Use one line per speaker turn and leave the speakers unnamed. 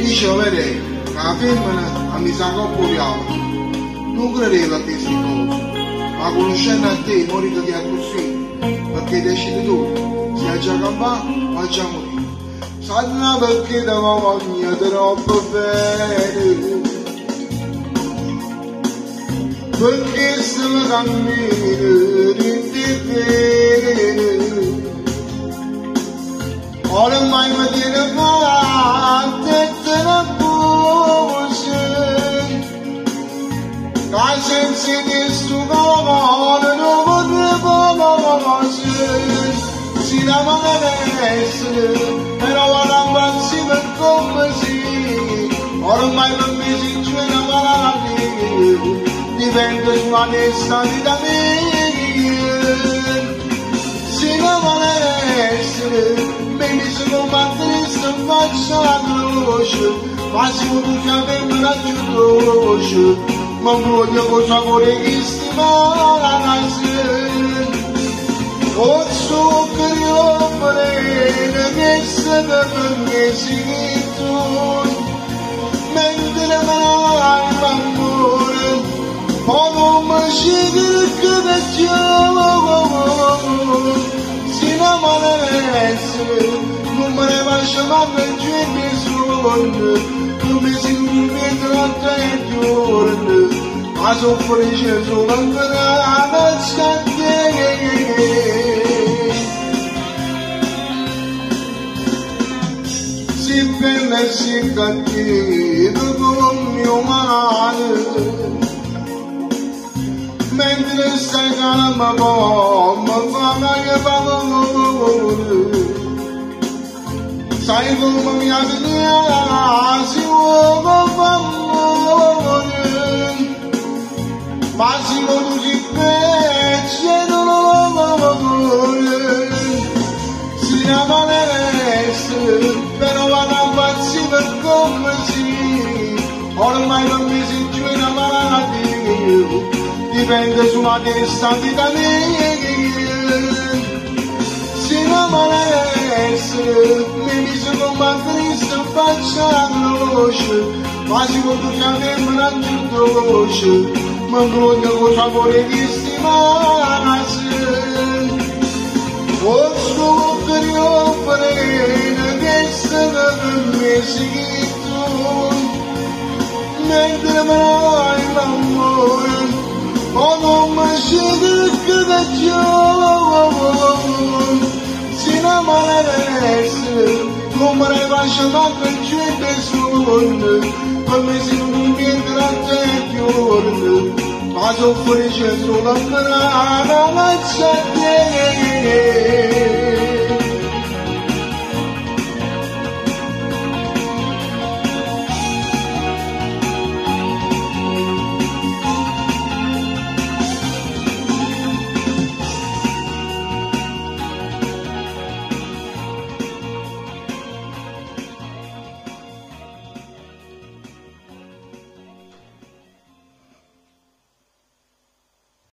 che la femmina mi? Sa troppo piava non credeva che si cosa ma conoscendo a te morito di così perché decidi tu se già campà o già morire sanno perché da voglia troppo bene perché se la cammino in te Ormai mă tine fate la mano essere però ora avanzi per come si Ormai non mi si giù la malattia Diventa una testa di da me Si la mano essere Baby sono mattrista faccia la croce Sapore che stima la nazione O tu non me ne lasciamo per gente sonno, come si non vedo a te giorno, ma soffrisce solo ancora la Si bella e si cattiva con mio male, mentre stai calma bomba fa che fa sai come mi avvia si uomo fa si ormai non mi si giù in malattia dipende sulla testa di da me se non malessere mi dice con batterista faccia la croce quasi con tutti a me me la voce ma voglio con sapore di stimarsi o suo per che se ne mi si tu mentre mai l'amore Onunla şirk edeceğim Sinema neresi Numara başlamak için de sorunu Ömezin bir tratte ediyordu Az o fırışı solanlara Ağlamak çekti